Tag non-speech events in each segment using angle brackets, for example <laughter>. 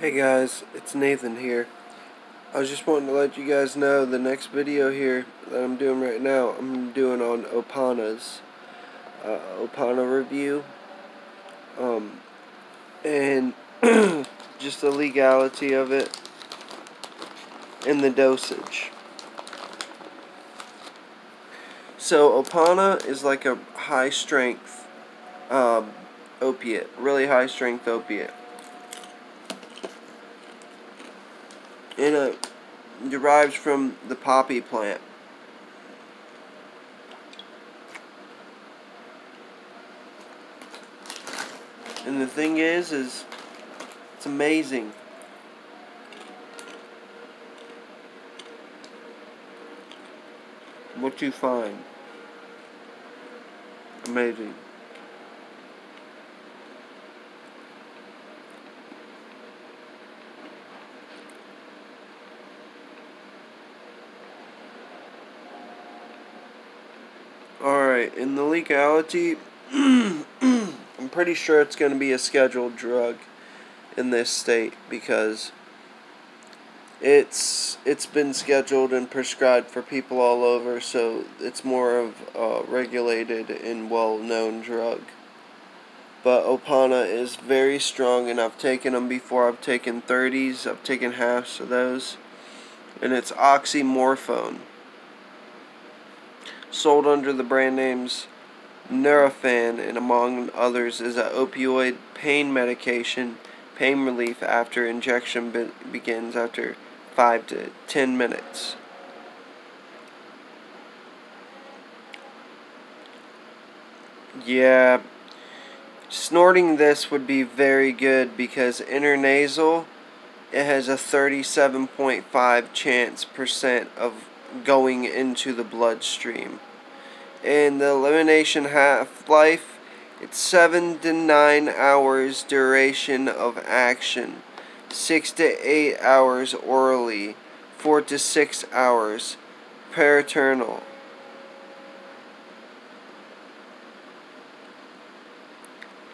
Hey guys, it's Nathen here. I was just wanting to let you guys know the next video here that I'm doing right now, I'm doing on Opana's uh, Opana review. Um, and <clears throat> just the legality of it and the dosage. So Opana is like a high strength um, opiate, really high strength opiate. And it derives from the poppy plant. And the thing is, is it's amazing. What you find. Amazing. Alright, in the legality, <clears throat> I'm pretty sure it's going to be a scheduled drug in this state because it's it's been scheduled and prescribed for people all over, so it's more of a regulated and well-known drug. But Opana is very strong, and I've taken them before. I've taken 30s, I've taken halves of those, and it's oxymorphone sold under the brand names Numorphan and among others is an opioid pain medication, pain relief after injection be begins after 5 to 10 minutes. Yeah, snorting this would be very good because intranasal it has a 37.5 chance percent of going into the bloodstream. And the elimination half-life, it's 7 to 9 hours duration of action. 6 to 8 hours orally. 4 to 6 hours parenteral.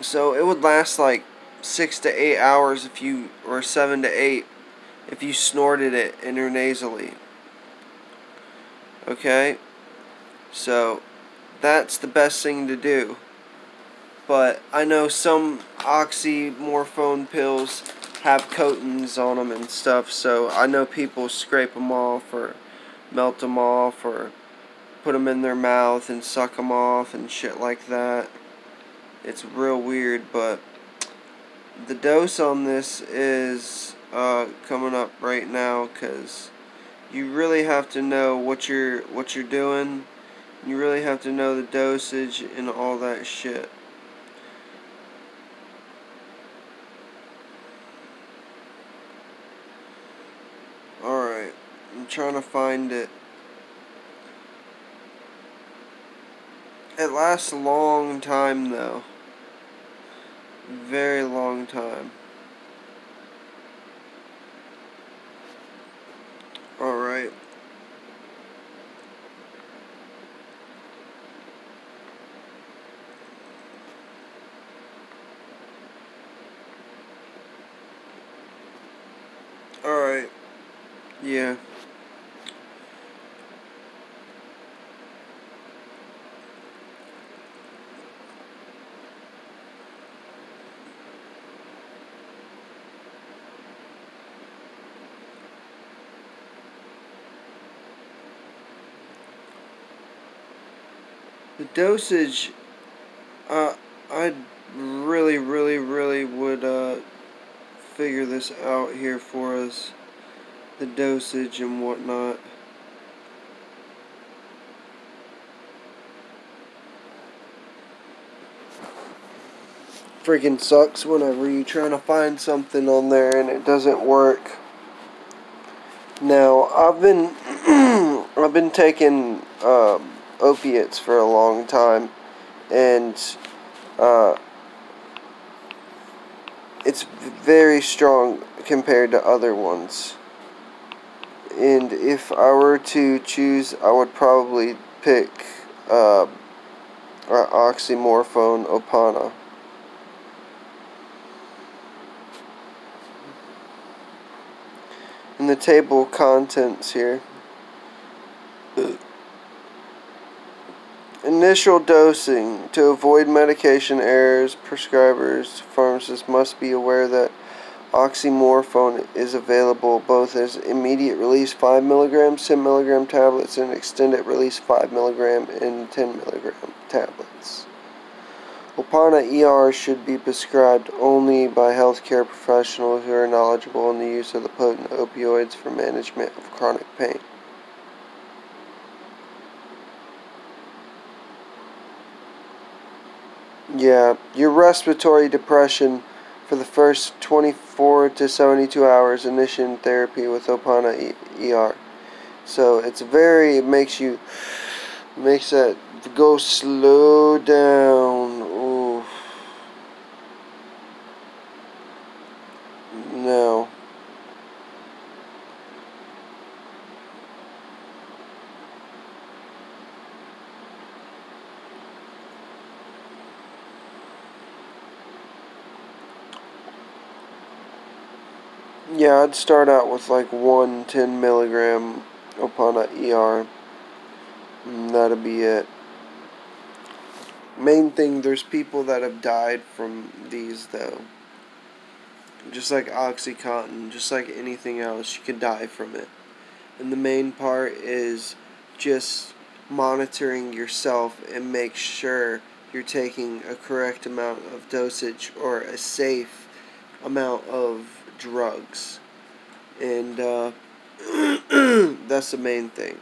So it would last like 6 to 8 hours if you, or 7 to 8 if you snorted it intranasally. Okay? So, that's the best thing to do. But I know some oxymorphone pills have coatings on them and stuff, so I know people scrape them off or melt them off or put them in their mouth and suck them off and shit like that. It's real weird, but the dose on this is uh, coming up right now because you really have to know what you're what you're doing. You really have to know the dosage and all that shit. Alright, I'm trying to find it. It lasts a long time though. Very long time. Alright. Alright. Yeah. The dosage, uh, I really, really, really would, uh, figure this out here for us. The dosage and whatnot. Freaking sucks whenever you're trying to find something on there and it doesn't work. Now, I've been, <clears throat> I've been taking, um, opiates for a long time, and uh, it's very strong compared to other ones. And if I were to choose, I would probably pick uh, oxymorphone, Opana. in the table of contents here. Initial dosing. To avoid medication errors, prescribers, pharmacists must be aware that oxymorphone is available both as immediate release 5 mg, 10 mg tablets, and extended release 5 mg and 10 mg tablets. Opana ER should be prescribed only by healthcare professionals who are knowledgeable in the use of the potent opioids for management of chronic pain. Yeah, your respiratory depression for the first 24 to 72 hours initiation therapy with Opana ER. So it's very, it makes you, makes that go slow down. Yeah, I'd start out with like one 10 milligram Opana ER. That'd be it. Main thing, there's people that have died from these though. Just like Oxycontin, just like anything else, you could die from it. And the main part is just monitoring yourself and make sure you're taking a correct amount of dosage or a safe amount of drugs. And uh, <clears throat> that's the main thing.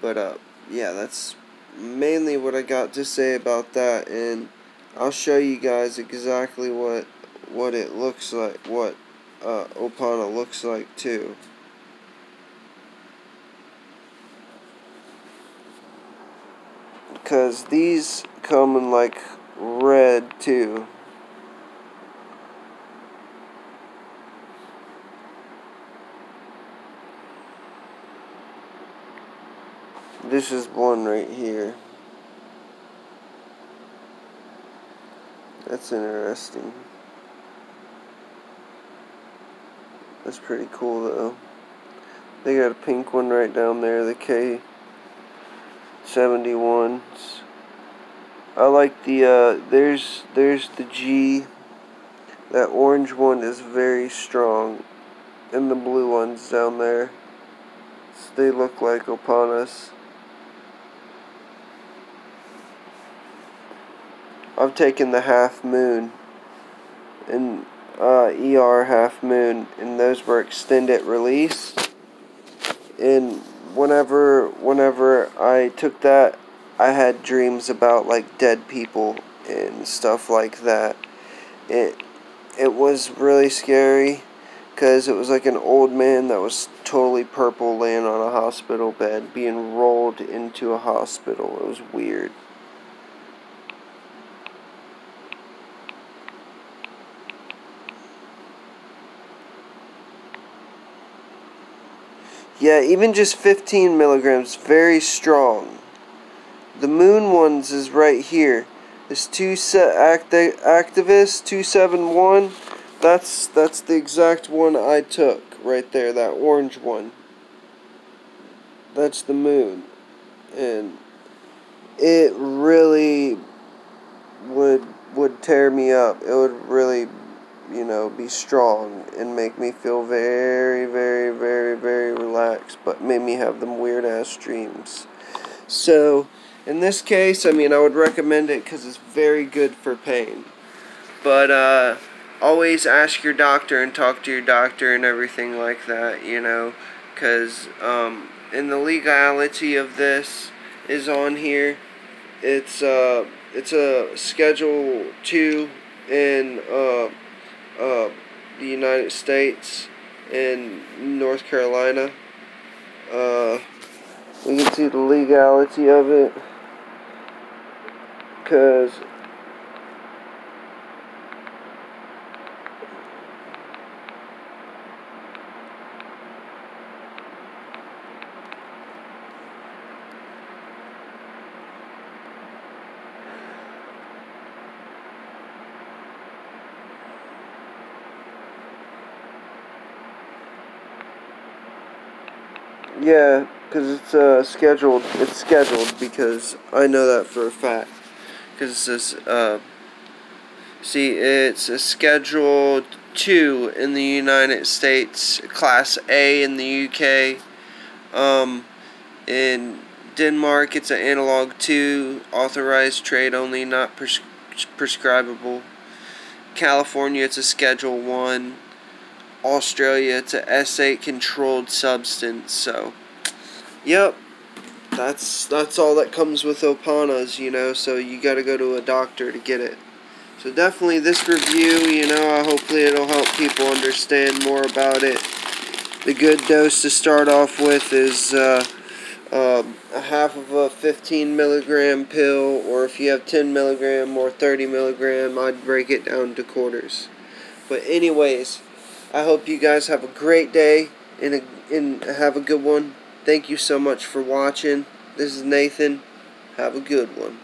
But uh, yeah, that's mainly what I got to say about that. And I'll show you guys exactly what what it looks like, what uh, Opana looks like too. Because these come in like red too. This is one right here. That's interesting. That's pretty cool though. They got a pink one right down there, the K71s. I like the uh there's there's the G. That orange one is very strong. And the blue ones down there. So they look like Opanas. I've taken the half moon and uh, ER half moon, and those were extended release. And whenever whenever I took that, I had dreams about like dead people and stuff like that. It it was really scary because it was like an old man that was totally purple laying on a hospital bed being rolled into a hospital. It was weird. Yeah, even just 15 milligrams, very strong. The moon ones is right here. This two set acti Actavis 271. That's that's the exact one I took right there, that orange one. That's the moon. And it really would would tear me up. It would really you know, be strong and make me feel very, very, very, very relaxed, but made me have them weird ass dreams. So, in this case, I mean, I would recommend it because it's very good for pain. But, uh, always ask your doctor and talk to your doctor and everything like that, you know, because, um, in the legality of this is on here. It's, uh, it's a Schedule 2 in, uh, uh, the United States and North Carolina. Uh, we can see the legality of it because Yeah, because it's uh, scheduled. It's scheduled because I know that for a fact. Because says, uh, see, it's a Schedule 2 in the United States, Class A in the UK. Um, in Denmark, it's an Analog 2, authorized trade only, not pres- prescribable. California, it's a Schedule 1. Australia, it's a S8 controlled substance. So, yep, that's that's all that comes with Opanas, you know. So you got to go to a doctor to get it. So definitely this review, you know, hopefully it'll help people understand more about it. The good dose to start off with is uh, uh, a half of a 15 milligram pill, or if you have 10 milligram or 30 milligram, I'd break it down to quarters. But anyways. I hope you guys have a great day and, a, and have a good one. Thank you so much for watching. This is Nathen. Have a good one.